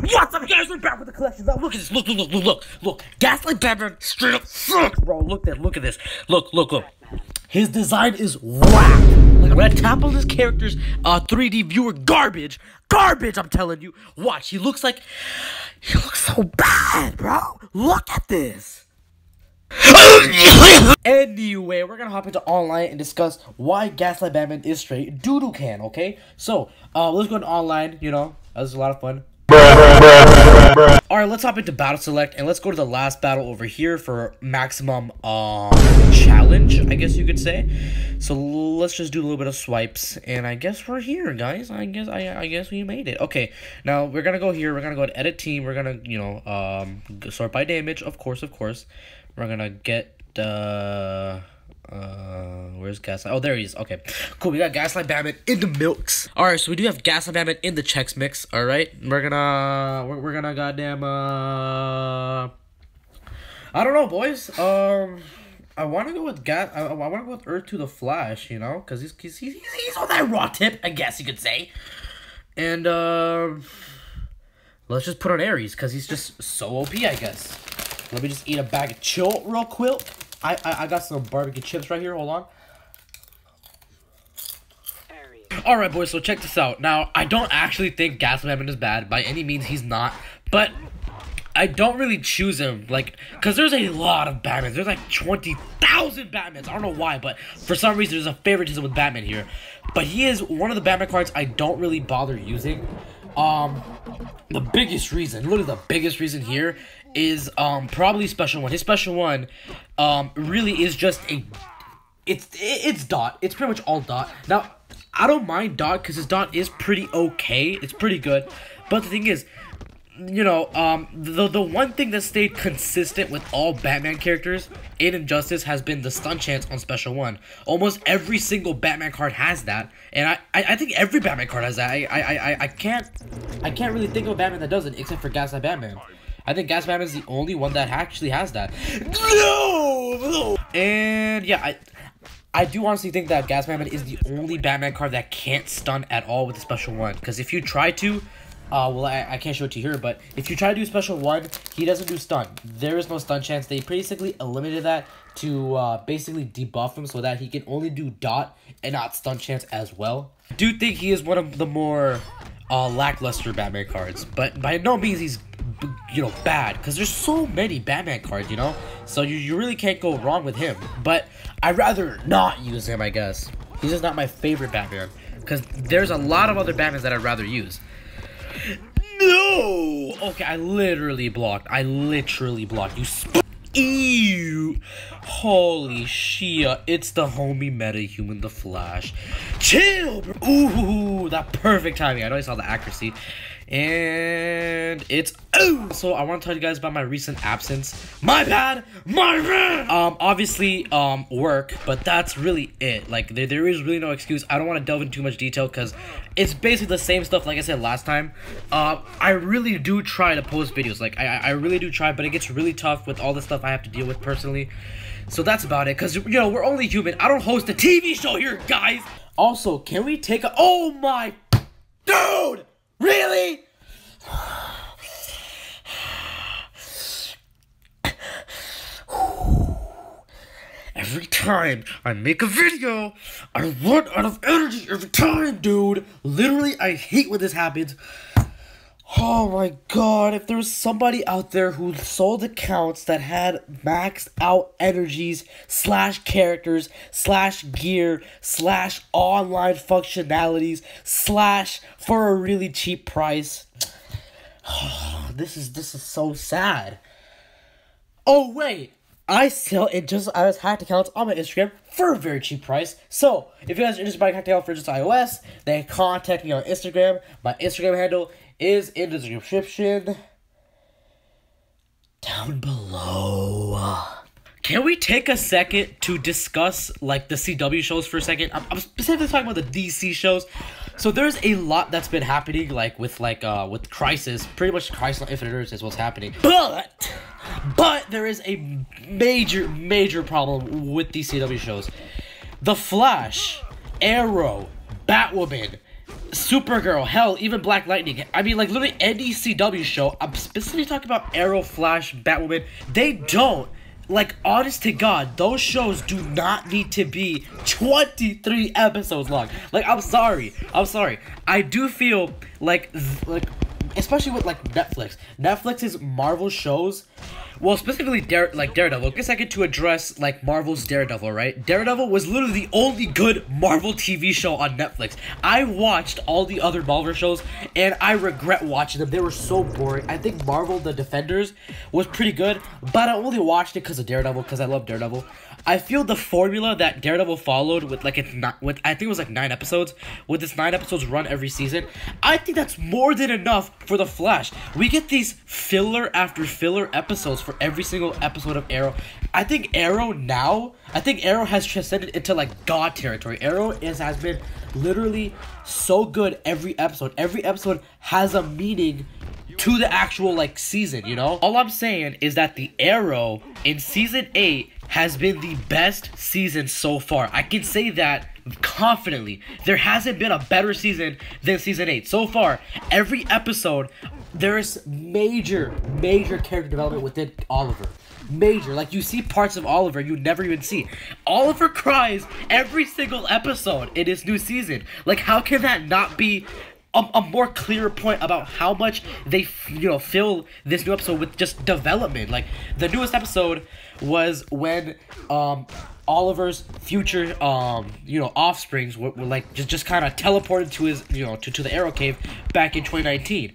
What's up, guys? We're back with the collection. Now, look at this. Look, look, look, look, look, look. Gaslight Batman straight up sucks, bro. Look at, look at this. Look, look, look. His design is whack. Like when I tap on this character's uh 3D viewer, garbage, garbage. I'm telling you. Watch. He looks like he looks so bad, bro. Look at this. anyway, we're gonna hop into online and discuss why Gaslight Batman is straight doodoo can, okay? So, uh, let's go to online, you know, that was a lot of fun. Alright, let's hop into battle select and let's go to the last battle over here for maximum um challenge, I guess you could say. So let's just do a little bit of swipes and I guess we're here, guys. I guess I I guess we made it. Okay, now we're gonna go here, we're gonna go to edit team, we're gonna, you know, um sort by damage, of course, of course. We're gonna get uh uh, where's Gaslight? Oh, there he is. Okay, cool. We got Gaslight Batman in the milks. All right, so we do have Gaslight Batman in the checks mix. All right, we're gonna we're, we're gonna goddamn uh, I don't know, boys. Um, I want to go with Gas. I, I want to go with Earth to the Flash. You know, cause he's he's he's, he's on that raw tip, I guess you could say. And uh, let's just put on Ares, cause he's just so OP, I guess. Let me just eat a bag of chill real quick. I, I, I got some barbecue chips right here. Hold on. Alright, boys, so check this out. Now, I don't actually think Batman is bad. By any means, he's not. But I don't really choose him, like, because there's a lot of Batmans. There's like 20,000 Batmans. I don't know why, but for some reason, there's a favoritism with Batman here. But he is one of the Batman cards I don't really bother using. Um, the biggest reason, literally the biggest reason here is um probably special one. His special one um really is just a it's it's dot. It's pretty much all dot. Now, I don't mind dot cuz his dot is pretty okay. It's pretty good. But the thing is, you know, um, the the one thing that stayed consistent with all Batman characters in Injustice has been the stun chance on Special One. Almost every single Batman card has that, and I, I, I think every Batman card has that. I, I, I, I can't I can't really think of a Batman that doesn't, except for Gaslight Batman. I think Gas Batman is the only one that actually has that. No, no. And yeah, I. I do honestly think that Gas Batman is the only Batman card that can't stun at all with a special one. Because if you try to, uh, well, I, I can't show it to you here, but if you try to do special one, he doesn't do stun. There is no stun chance. They basically eliminated that to uh, basically debuff him so that he can only do dot and not stun chance as well. I do think he is one of the more uh, lackluster Batman cards, but by no means he's you know bad because there's so many Batman cards, you know. So you, you really can't go wrong with him. But I'd rather not use him, I guess. He's just not my favorite Batman because there's a lot of other Batmans that I'd rather use. No. Okay, I literally blocked. I literally blocked you. Ew. Holy shit. It's the homie metahuman, the Flash. Chill, bro. Ooh, that perfect timing. I know I saw the accuracy and it's oh so i want to tell you guys about my recent absence. My bad my bad! Um obviously um work but that's really it. Like there, there is really no excuse. I don't want to delve into too much detail because it's basically the same stuff like i said last time. Uh i really do try to post videos. Like i i really do try but it gets really tough with all the stuff i have to deal with personally. So that's about it because you know we're only human. I don't host a tv show here guys! Also can we take a oh my dude! Really? Every time I make a video, I run out of energy every time, dude. Literally, I hate when this happens. Oh my god, if there was somebody out there who sold accounts that had maxed out energies, slash characters, slash gear, slash online functionalities, slash for a really cheap price. This is this is so sad. Oh wait, I sell it just I was hacked accounts on my Instagram for a very cheap price. So if you guys are interested in buying hacked account for just iOS, then contact me on Instagram. My Instagram handle is in the description down below. Can we take a second to discuss like the CW shows for a second? I'm, I'm specifically talking about the DC shows. So there's a lot that's been happening, like with like uh with Crisis. Pretty much Crisis on Infinite Earths is what's happening. But but there is a major major problem with these CW shows. The Flash, Arrow, Batwoman, Supergirl, hell, even Black Lightning. I mean, like literally any CW show. I'm specifically talking about Arrow, Flash, Batwoman. They don't. Like, honest to God, those shows do not need to be 23 episodes long. Like, I'm sorry. I'm sorry. I do feel like, like, especially with like Netflix. Netflix's Marvel shows well, specifically Dare like Daredevil. I guess I get to address like Marvel's Daredevil, right? Daredevil was literally the only good Marvel TV show on Netflix. I watched all the other Marvel shows and I regret watching them. They were so boring. I think Marvel The Defenders was pretty good, but I only watched it because of Daredevil because I love Daredevil. I feel the formula that Daredevil followed with like it's not with I think it was like nine episodes with this nine episodes run every season. I think that's more than enough for the Flash. We get these filler after filler episodes for every single episode of Arrow. I think Arrow now, I think Arrow has transcended into like God territory. Arrow is has been literally so good every episode. Every episode has a meaning to the actual like season, you know? All I'm saying is that the Arrow in season 8 has been the best season so far. I can say that confidently. There hasn't been a better season than season 8. So far, every episode, there is major, major character development within Oliver. Major. Like, you see parts of Oliver you never even see. Oliver cries every single episode in his new season. Like, how can that not be a, a more clear point about how much they you know fill this new episode with just development. Like the newest episode was when um Oliver's future um you know offsprings were, were like just just kind of teleported to his you know to, to the arrow cave back in 2019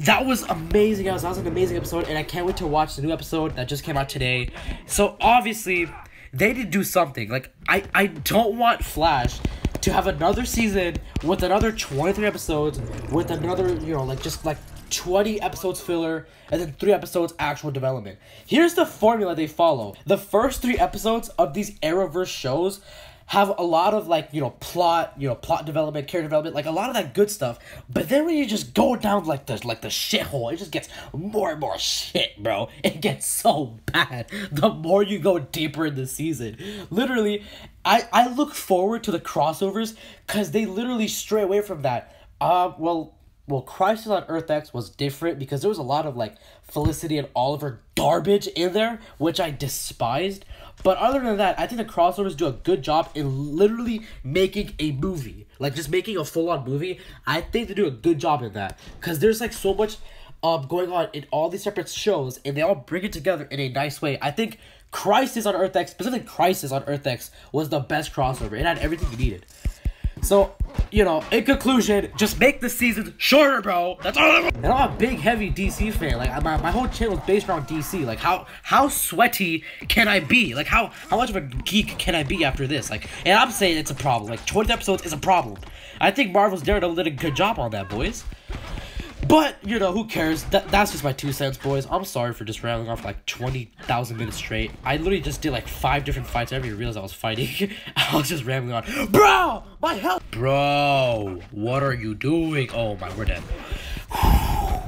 that was amazing. That was an amazing episode and I can't wait to watch the new episode that just came out today. So obviously they did do something. Like I I don't want Flash to have another season with another 23 episodes with another you know like just like 20 episodes filler and then 3 episodes actual development. Here's the formula they follow. The first 3 episodes of these Arrowverse shows have a lot of like you know plot you know plot development character development like a lot of that good stuff but then when you just go down like the like the shithole it just gets more and more shit bro it gets so bad the more you go deeper in the season literally i i look forward to the crossovers because they literally stray away from that uh well well, Crisis on Earth X was different because there was a lot of like Felicity and Oliver garbage in there, which I despised. But other than that, I think the crossovers do a good job in literally making a movie. Like just making a full on movie. I think they do a good job in that. Because there's like so much um going on in all these separate shows and they all bring it together in a nice way. I think Crisis on Earth X, specifically Crisis on Earth X, was the best crossover. It had everything you needed. So, you know, in conclusion, just make the seasons shorter, bro. That's all. I'm and I'm a big, heavy DC fan. Like my, my whole channel is based around DC. Like how how sweaty can I be? Like how how much of a geek can I be after this? Like, and I'm saying it's a problem. Like 20 episodes is a problem. I think Marvel's Daredevil did a good job on that, boys. But, you know, who cares? That, that's just my two cents, boys. I'm sorry for just rambling off like 20,000 minutes straight. I literally just did like five different fights. I didn't even realize I was fighting. I was just rambling on. Bro! My health! Bro! What are you doing? Oh my, we're dead.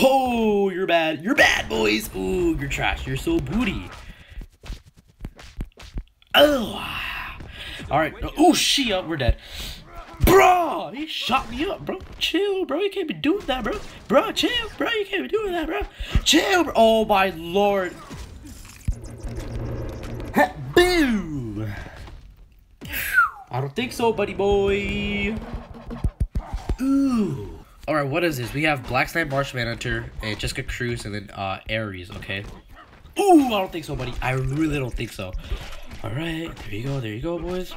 Oh, you're bad. You're bad, boys. Ooh, you're trash. You're so booty. Oh. Alright. Oh, Shia. We're dead. Bro, he shot me up, bro. Chill, bro. You can't be doing that, bro. Bro, chill, bro. You can't be doing that, bro. Chill, bro. Oh, my lord. Boom. I don't think so, buddy boy. Ooh. Alright, what is this? We have Black Knight Martian Manhunter, and Jessica Cruz, and then uh, Ares, okay? Ooh, I don't think so, buddy. I really don't think so. Alright, there you go, there you go, boys.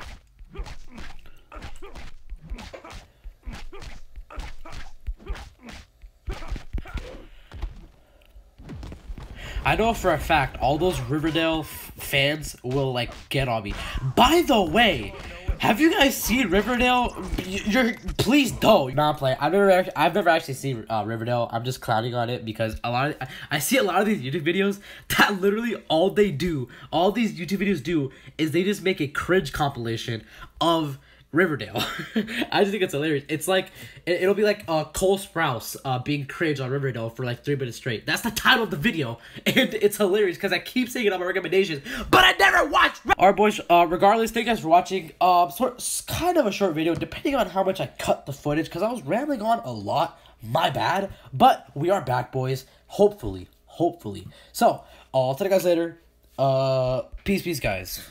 I know for a fact all those Riverdale fans will like get on me. By the way, have you guys seen Riverdale? You're please don't. Not play. I've never I've never actually seen uh, Riverdale. I'm just clowning on it because a lot of I see a lot of these YouTube videos that literally all they do, all these YouTube videos do is they just make a cringe compilation of Riverdale. I just think it's hilarious. It's like it, will be like uh, Cole Sprouse uh, being cringe on Riverdale for like three minutes straight. That's the title of the video, and it's hilarious because I keep saying it on my recommendations, but I never watched. Alright, boys. Uh, regardless, thank you guys for watching. Um, sort kind of a short video, depending on how much I cut the footage, because I was rambling on a lot. My bad, but we are back, boys. Hopefully, hopefully. So, I'll tell you guys later. Uh, peace, peace, guys.